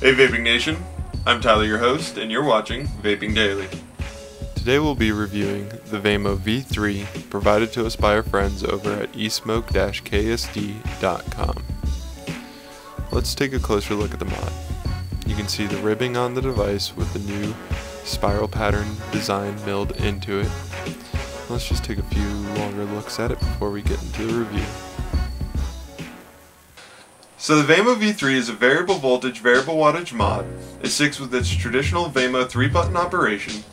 Hey Vaping Nation, I'm Tyler, your host, and you're watching Vaping Daily. Today we'll be reviewing the Vamo V3 provided to us by our friends over at esmoke-ksd.com. Let's take a closer look at the mod. You can see the ribbing on the device with the new spiral pattern design milled into it. Let's just take a few longer looks at it before we get into the review. So the Vamo V3 is a variable voltage, variable wattage mod. It sticks with its traditional Vamo 3-button operation.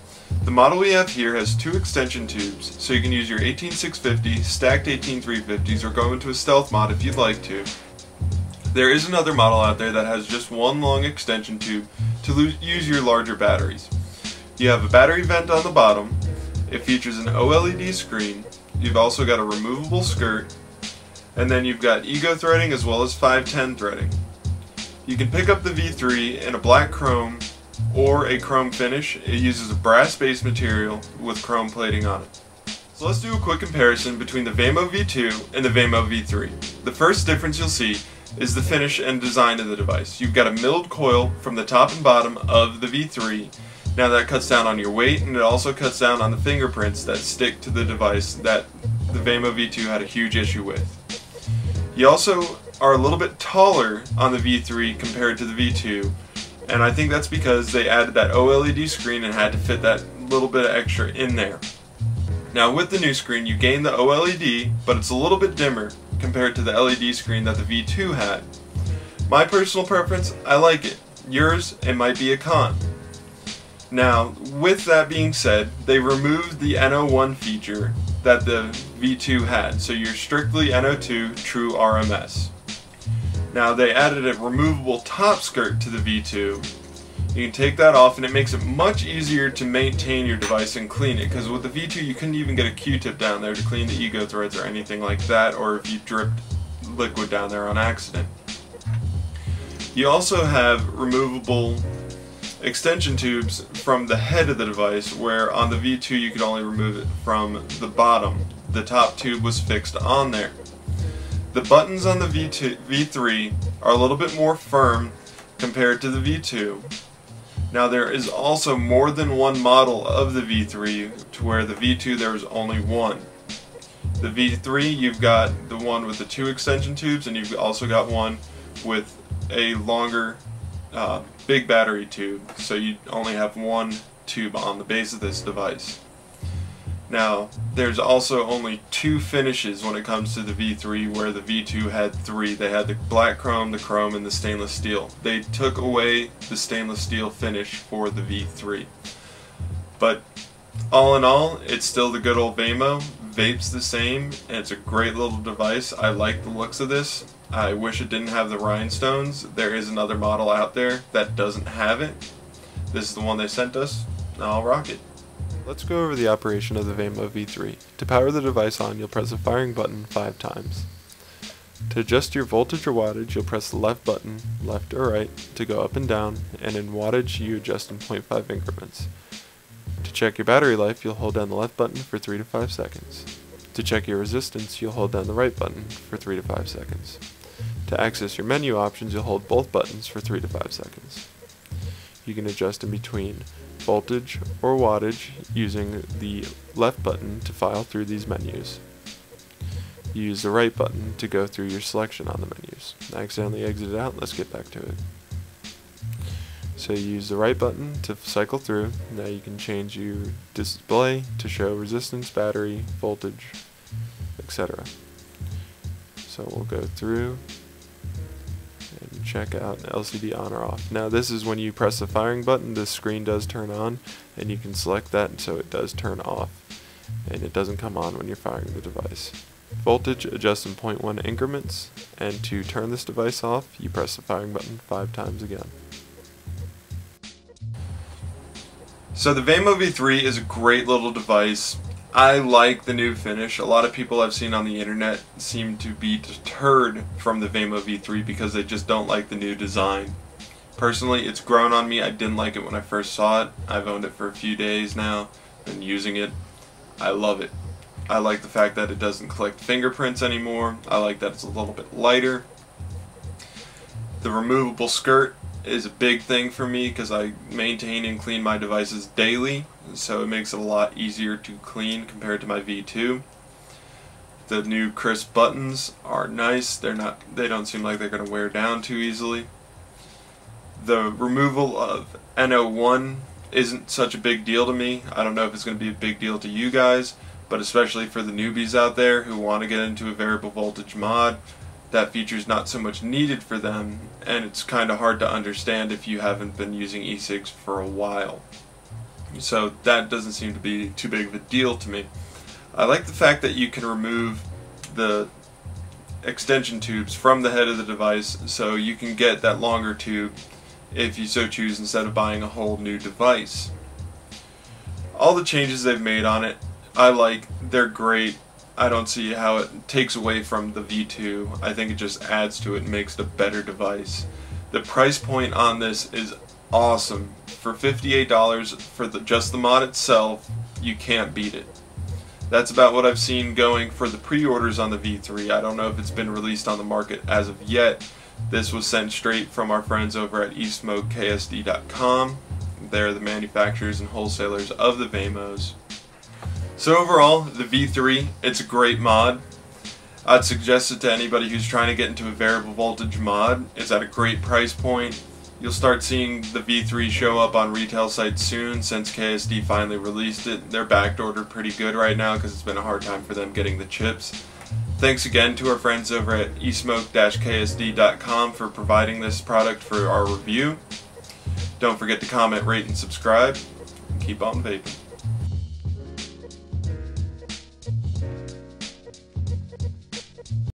The model we have here has two extension tubes, so you can use your 18650, stacked 18350s, or go into a stealth mod if you'd like to. There is another model out there that has just one long extension tube to use your larger batteries. You have a battery vent on the bottom, it features an OLED screen, you've also got a removable skirt, and then you've got ego threading as well as 510 threading. You can pick up the V3 in a black chrome or a chrome finish. It uses a brass base material with chrome plating on it. So let's do a quick comparison between the Vamo V2 and the Vamo V3. The first difference you'll see is the finish and design of the device. You've got a milled coil from the top and bottom of the V3. Now that cuts down on your weight and it also cuts down on the fingerprints that stick to the device that the Vamo V2 had a huge issue with. You also are a little bit taller on the V3 compared to the V2, and I think that's because they added that OLED screen and had to fit that little bit of extra in there. Now with the new screen, you gain the OLED, but it's a little bit dimmer compared to the LED screen that the V2 had. My personal preference, I like it. Yours, it might be a con. Now, with that being said, they removed the NO1 feature that the V2 had. So you're strictly NO2 true RMS. Now they added a removable top skirt to the V2. You can take that off and it makes it much easier to maintain your device and clean it because with the V2 you couldn't even get a Q-tip down there to clean the ego threads or anything like that or if you dripped liquid down there on accident. You also have removable extension tubes from the head of the device where on the V2 you could only remove it from the bottom. The top tube was fixed on there. The buttons on the V2, V3 are a little bit more firm compared to the V2. Now there is also more than one model of the V3 to where the V2 there is only one. The V3 you've got the one with the two extension tubes and you've also got one with a longer uh, big battery tube, so you only have one tube on the base of this device. Now, there's also only two finishes when it comes to the V3 where the V2 had three. They had the black chrome, the chrome, and the stainless steel. They took away the stainless steel finish for the V3. But all in all, it's still the good old Vamo. Vape's the same, and it's a great little device. I like the looks of this. I wish it didn't have the rhinestones. There is another model out there that doesn't have it. This is the one they sent us. I'll rock it. Let's go over the operation of the Vamo V3. To power the device on, you'll press the firing button five times. To adjust your voltage or wattage, you'll press the left button, left or right, to go up and down, and in wattage, you adjust in 0.5 increments. To check your battery life, you'll hold down the left button for 3 to 5 seconds. To check your resistance, you'll hold down the right button for 3 to 5 seconds. To access your menu options, you'll hold both buttons for 3 to 5 seconds. You can adjust in between voltage or wattage using the left button to file through these menus. You use the right button to go through your selection on the menus. I accidentally exited out, let's get back to it. So you use the right button to cycle through. Now you can change your display to show resistance, battery, voltage, etc. So we'll go through check out LCD on or off. Now this is when you press the firing button, the screen does turn on, and you can select that so it does turn off, and it doesn't come on when you're firing the device. Voltage adjusts in 0.1 increments, and to turn this device off, you press the firing button five times again. So the Vamo V3 is a great little device. I like the new finish. A lot of people I've seen on the internet seem to be deterred from the Vamo V3 because they just don't like the new design. Personally, it's grown on me. I didn't like it when I first saw it. I've owned it for a few days now, been using it. I love it. I like the fact that it doesn't collect fingerprints anymore. I like that it's a little bit lighter. The removable skirt is a big thing for me because I maintain and clean my devices daily, so it makes it a lot easier to clean compared to my V2. The new crisp buttons are nice. They're not they don't seem like they're going to wear down too easily. The removal of NO1 isn't such a big deal to me. I don't know if it's going to be a big deal to you guys, but especially for the newbies out there who want to get into a variable voltage mod, that feature is not so much needed for them, and it's kind of hard to understand if you haven't been using e-cigs for a while. So that doesn't seem to be too big of a deal to me. I like the fact that you can remove the extension tubes from the head of the device so you can get that longer tube if you so choose instead of buying a whole new device. All the changes they've made on it I like, they're great. I don't see how it takes away from the V2. I think it just adds to it and makes it a better device. The price point on this is awesome. For $58 for the, just the mod itself, you can't beat it. That's about what I've seen going for the pre-orders on the V3. I don't know if it's been released on the market as of yet. This was sent straight from our friends over at eSmokeKSD.com. They're the manufacturers and wholesalers of the Vamos. So overall, the V3, it's a great mod. I'd suggest it to anybody who's trying to get into a variable voltage mod. It's at a great price point. You'll start seeing the V3 show up on retail sites soon since KSD finally released it. They're backed pretty good right now because it's been a hard time for them getting the chips. Thanks again to our friends over at esmoke-ksd.com for providing this product for our review. Don't forget to comment, rate, and subscribe. Keep on vaping.